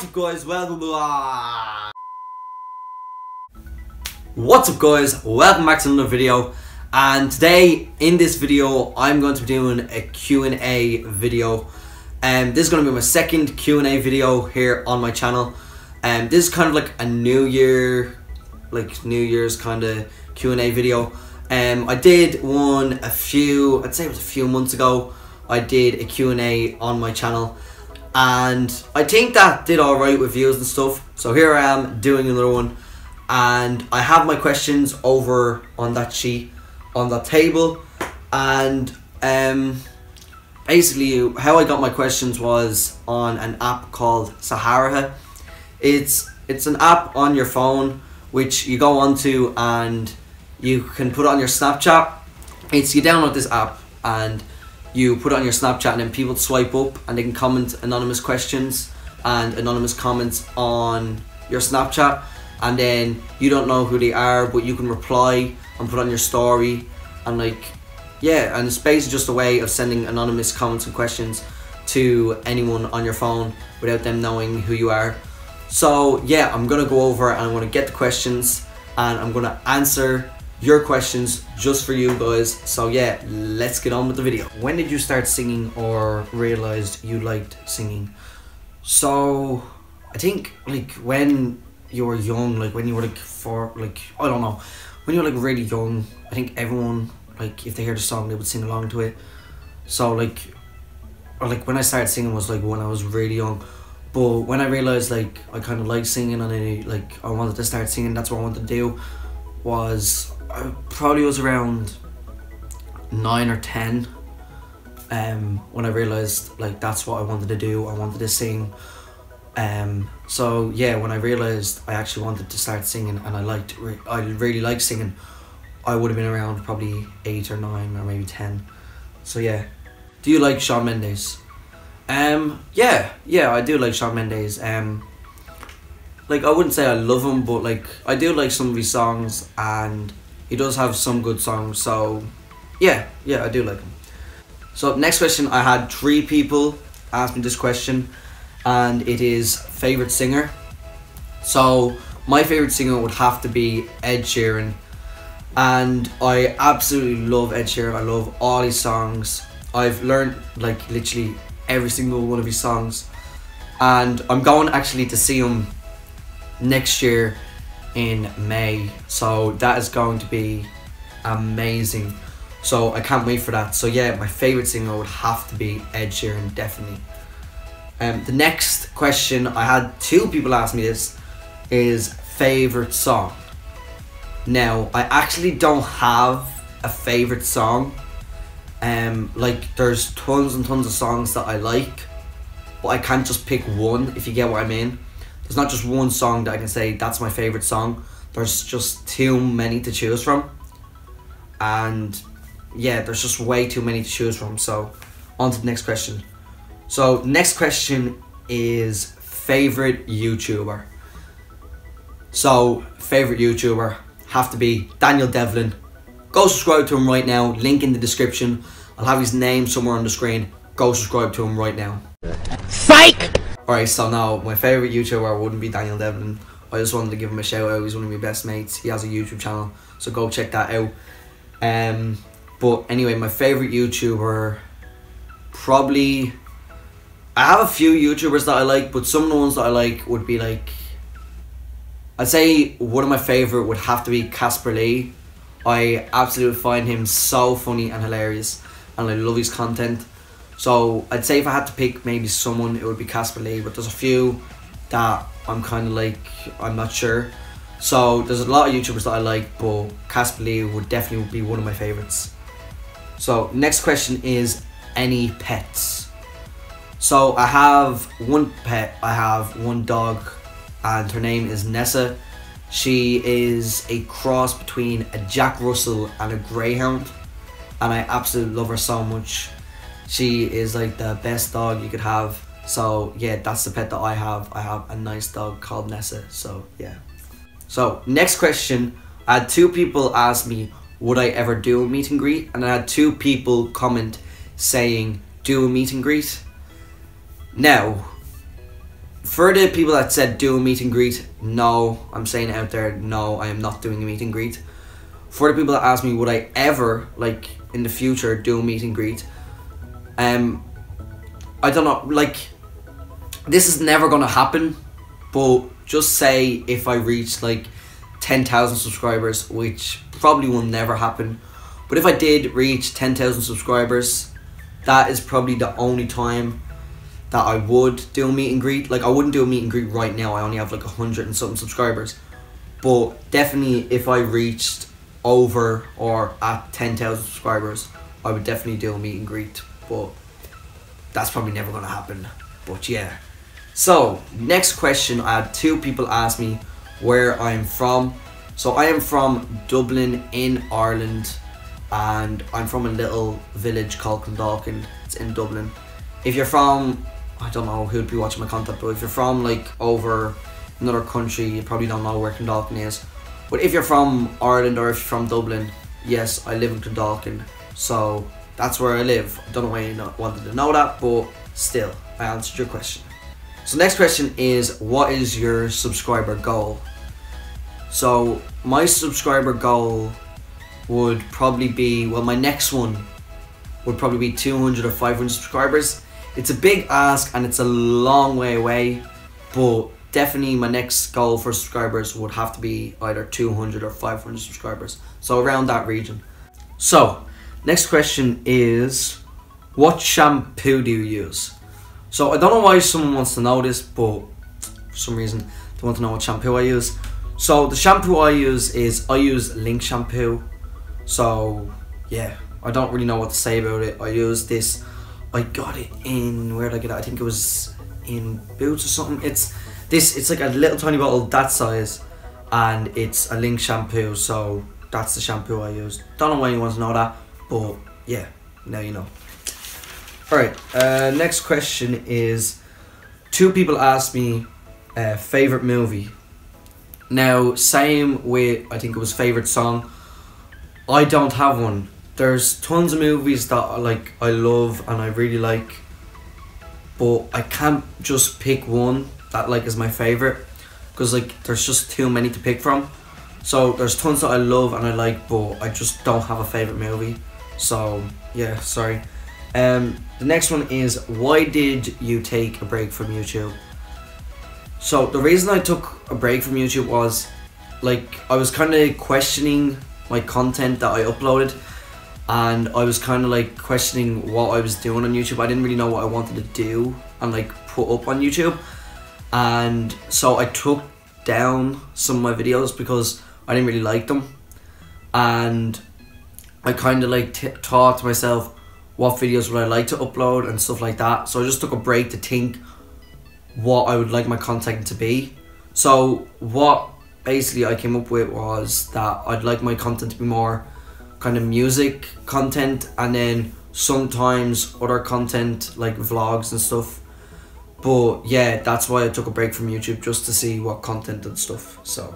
What's up guys, welcome to What's up guys, welcome back to another video. And today in this video I'm going to be doing a Q&A video. And um, this is going to be my second Q&A video here on my channel. And um, this is kind of like a new year like New Year's kind of Q&A video. Um, I did one a few, I'd say it was a few months ago I did a Q&A on my channel and I think that did alright with views and stuff. So here I am doing another one, and I have my questions over on that sheet, on that table, and um, basically how I got my questions was on an app called Sarahah. It's it's an app on your phone which you go onto and you can put it on your Snapchat. It's you download this app and you put it on your Snapchat and then people swipe up and they can comment anonymous questions and anonymous comments on your Snapchat. And then you don't know who they are but you can reply and put on your story. And like yeah and it's basically just a way of sending anonymous comments and questions to anyone on your phone without them knowing who you are. So yeah I'm gonna go over and I'm gonna get the questions and I'm gonna answer your questions just for you guys. So yeah, let's get on with the video. When did you start singing or realized you liked singing? So I think like when you were young, like when you were like for like I don't know, when you were like really young, I think everyone like if they heard a song they would sing along to it. So like or like when I started singing was like when I was really young. But when I realized like I kind of like singing and I like I wanted to start singing, that's what I wanted to do was I probably was around nine or ten um, when I realized like that's what I wanted to do. I wanted to sing. Um, so yeah, when I realized I actually wanted to start singing and I liked, I really liked singing, I would have been around probably eight or nine or maybe ten. So yeah, do you like Shawn Mendes? Um, yeah, yeah, I do like Shawn Mendes. Um, like I wouldn't say I love him, but like I do like some of his songs, and he does have some good songs. So yeah, yeah, I do like him. So next question, I had three people ask me this question, and it is favorite singer. So my favorite singer would have to be Ed Sheeran, and I absolutely love Ed Sheeran. I love all his songs. I've learned like literally every single one of his songs, and I'm going actually to see him next year in May. So that is going to be amazing. So I can't wait for that. So yeah, my favorite singer would have to be Ed Sheeran, definitely. Um, the next question I had two people ask me this is favorite song. Now I actually don't have a favorite song. Um, like there's tons and tons of songs that I like, but I can't just pick one. If you get what I mean. There's not just one song that I can say that's my favorite song. There's just too many to choose from. And yeah, there's just way too many to choose from. So, on to the next question. So, next question is favorite YouTuber. So, favorite YouTuber have to be Daniel Devlin. Go subscribe to him right now. Link in the description. I'll have his name somewhere on the screen. Go subscribe to him right now. Psych! Alright, so now my favourite YouTuber wouldn't be Daniel Devlin. I just wanted to give him a shout out. He's one of my best mates. He has a YouTube channel, so go check that out. Um, but anyway, my favourite YouTuber probably. I have a few YouTubers that I like, but some of the ones that I like would be like. I'd say one of my favourite would have to be Casper Lee. I absolutely find him so funny and hilarious, and I love his content. So I'd say if I had to pick maybe someone, it would be Casper Lee. But there's a few that I'm kind of like I'm not sure. So there's a lot of YouTubers that I like, but Casper Lee would definitely be one of my favorites. So next question is any pets. So I have one pet. I have one dog, and her name is Nessa. She is a cross between a Jack Russell and a Greyhound, and I absolutely love her so much she is like the best dog you could have. So yeah, that's the pet that I have. I have a nice dog called Nessa. So yeah. So next question, I had two people ask me, would I ever do a meet and greet? And I had two people comment saying, do a meet and greet. Now, for the people that said do a meet and greet, no, I'm saying out there, no, I am not doing a meet and greet. For the people that asked me, would I ever, like, in the future, do a meet and greet? Um, I don't know, like, this is never gonna happen, but just say if I reach, like, 10,000 subscribers, which probably will never happen, but if I did reach 10,000 subscribers, that is probably the only time that I would do a meet and greet. Like I wouldn't do a meet and greet right now. I only have like hundred and something subscribers. But definitely if I reached over or at ten thousand subscribers, I would definitely do a meet and greet. But that's probably never gonna happen. But yeah. So next question I had two people ask me where I'm from. So I am from Dublin in Ireland and I'm from a little village called Clondalkin. It's in Dublin. If you're from I don't know who'd be watching my content, but if you're from like over another country, you probably don't know where Clondalkin is. But if you're from Ireland or if you're from Dublin, yes, I live in Clondalkin, so that's where I live. I don't know why you not wanted to know that, but still, I answered your question. So next question is, what is your subscriber goal? So my subscriber goal would probably be, well, my next one would probably be 200 or 500 subscribers it's a big ask and it's a long way away, but definitely my next goal for subscribers would have to be either 200 or 500 subscribers. So around that region. So, next question is what shampoo do you use? So I don't know why someone wants to know this, but for some reason they want to know what shampoo I use. So the shampoo I use is I use Link shampoo. So yeah, I don't really know what to say about it. I use this I got it in where did I get it? I think it was in Boots or something. It's this. It's like a little tiny bottle that size, and it's a Link shampoo. So that's the shampoo I use. Don't know why you want to know that, but yeah, now you know. All right. Uh, next question is: Two people asked me uh, favorite movie. Now, same with I think it was favorite song. I don't have one there's tons of movies that like I love and I really like, but I can't just pick one that like is my favorite because like there's just too many to pick from. So there's tons that I love and I like, but I just don't have a favorite movie. So yeah, sorry. Um, the next one is why did you take a break from YouTube? So the reason I took a break from YouTube was like I was kind of questioning my content that I uploaded and I was kind of like questioning what I was doing on YouTube. I didn't really know what I wanted to do and like put up on YouTube, and so I took down some of my videos because I didn't really like them, and I kind of like thought to myself, what videos would I like to upload and stuff like that. So I just took a break to think what I would like my content to be. So what basically I came up with was that I'd like my content to be more kind of music content and then sometimes other content like vlogs and stuff. But yeah, that's why I took a break from YouTube just to see what content and stuff. So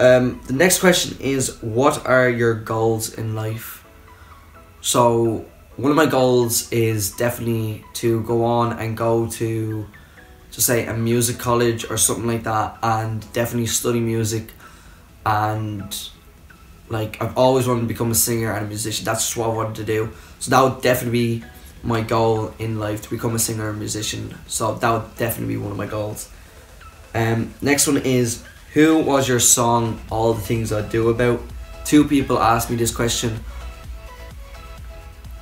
um, the next question is what are your goals in life? So one of my goals is definitely to go on and go to just say a music college or something like that and definitely study music and like I've always wanted to become a singer and a musician. That's just what I wanted to do. So that would definitely be my goal in life to become a singer and musician. So that would definitely be one of my goals. Um, next one is who was your song All the Things I Do About? Two people asked me this question.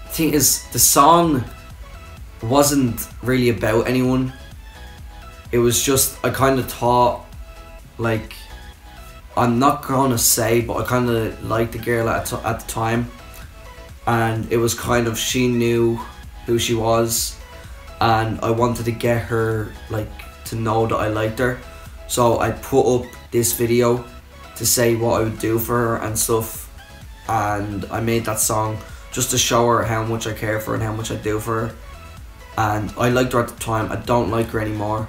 The thing is the song wasn't really about anyone. It was just I kind of thought like I'm not gonna say, but I kind of liked the girl at, at the time, and it was kind of she knew who she was, and I wanted to get her like to know that I liked her, so I put up this video to say what I would do for her and stuff, and I made that song just to show her how much I care for her and how much I do for her, and I liked her at the time. I don't like her anymore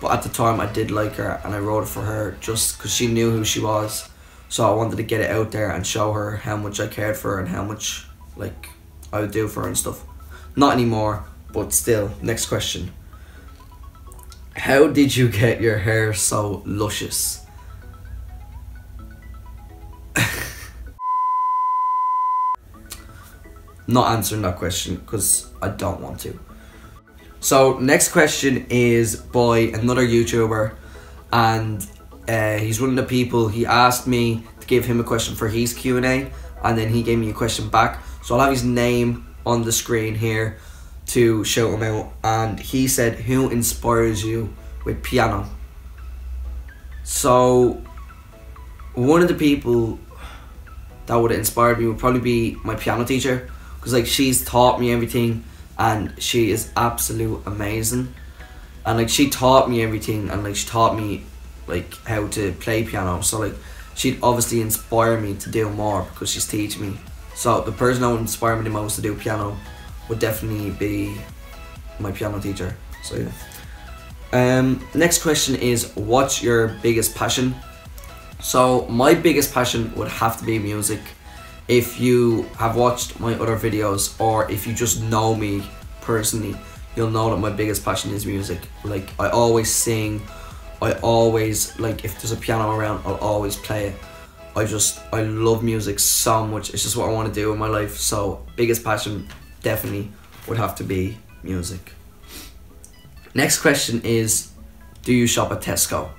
but at the time, I did like her, and I wrote it for her just because she knew who she was. So I wanted to get it out there and show her how much I cared for her and how much like I would do for her and stuff. Not anymore, but still. Next question. How did you get your hair so luscious? Not answering that question because I don't want to. So next question is by another YouTuber, and uh, he's one of the people. He asked me to give him a question for his Q and A, and then he gave me a question back. So I'll have his name on the screen here to shout him out. And he said, "Who inspires you with piano?" So one of the people that would have inspired me would probably be my piano teacher because like she's taught me everything and she is absolute amazing and like she taught me everything and like she taught me like how to play piano so like she'd obviously inspire me to do more because she's teaching me so the person that would inspire me the most to do piano would definitely be my piano teacher so yeah um next question is what's your biggest passion so my biggest passion would have to be music if you have watched my other videos or if you just know me personally, you'll know that my biggest passion is music. Like I always sing, I always like if there's a piano around, I'll always play it. I just I love music so much. It's just what I want to do in my life. So biggest passion definitely would have to be music. Next question is do you shop at Tesco?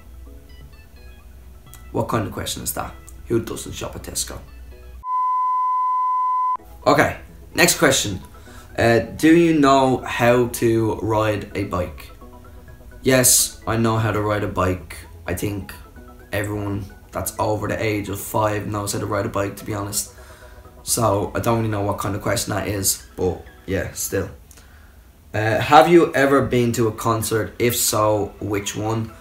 What kind of question is that? Who doesn't shop at Tesco? Okay, next question. Uh, do you know how to ride a bike? Yes, I know how to ride a bike. I think everyone that's over the age of five knows how to ride a bike, to be honest. So I don't really know what kind of question that is, but yeah, still. Uh, have you ever been to a concert? If so, which one?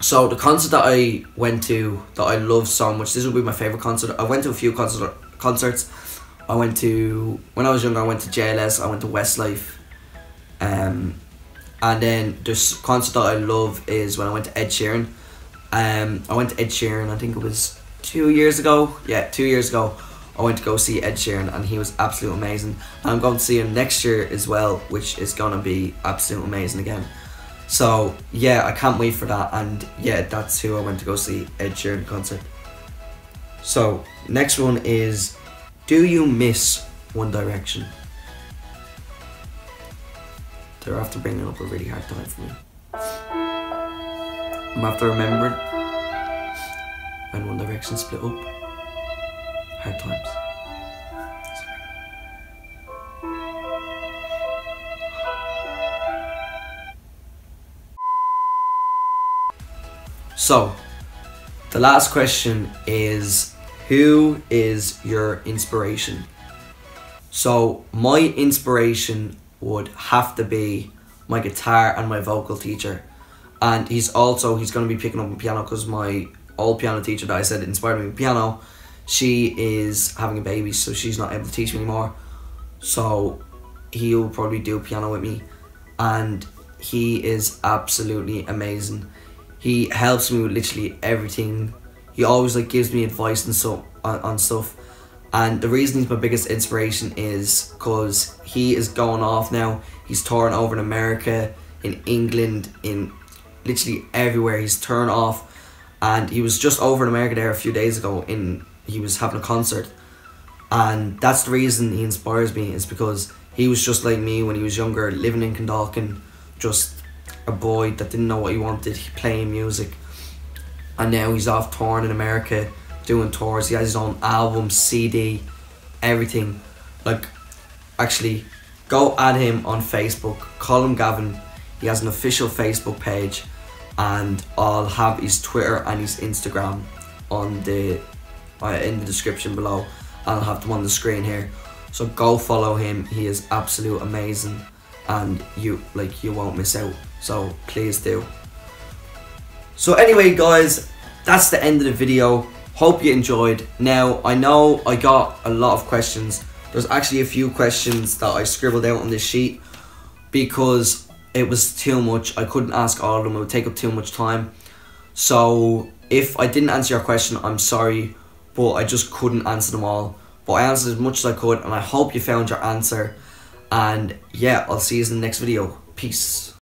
So the concert that I went to that I love so much, this would be my favorite concert. I went to a few concert concerts I went to when I was younger. I went to JLS. I went to Westlife, um, and then this concert that I love is when I went to Ed Sheeran. Um, I went to Ed Sheeran. I think it was two years ago. Yeah, two years ago. I went to go see Ed Sheeran, and he was absolutely amazing. I'm going to see him next year as well, which is gonna be absolutely amazing again. So yeah, I can't wait for that. And yeah, that's who I went to go see Ed Sheeran concert. So next one is do you miss One Direction? They're after bringing up a really hard time for me. I'm after remembering when One Direction split up. Hard times. So, the last question is who is your inspiration? So my inspiration would have to be my guitar and my vocal teacher. And he's also he's going to be picking up a piano because my old piano teacher that I said inspired me with piano, she is having a baby, so she's not able to teach me anymore. So he'll probably do piano with me, and he is absolutely amazing. He helps me with literally everything he always like gives me advice and so on, on stuff. And the reason he's my biggest inspiration is because he is going off now. He's touring over in America, in England, in literally everywhere. He's turned off, and he was just over in America there a few days ago. In he was having a concert, and that's the reason he inspires me. Is because he was just like me when he was younger, living in Clondalkin, just a boy that didn't know what he wanted, he playing music and now he's off touring in America, doing tours. He has his own album, CD, everything. Like, actually, go add him on Facebook. Colm Gavin. He has an official Facebook page, and I'll have his Twitter and his Instagram on the uh, in the description below. I'll have them on the screen here. So go follow him. He is absolute amazing, and you like you won't miss out. So please do. So anyway guys, that's the end of the video. Hope you enjoyed. Now, I know I got a lot of questions. There's actually a few questions that I scribbled out on this sheet because it was too much. I couldn't ask all of them. It would take up too much time. So if I didn't answer your question, I'm sorry, but I just couldn't answer them all. But I answered as much as I could, and I hope you found your answer. And yeah, I'll see you in the next video. Peace.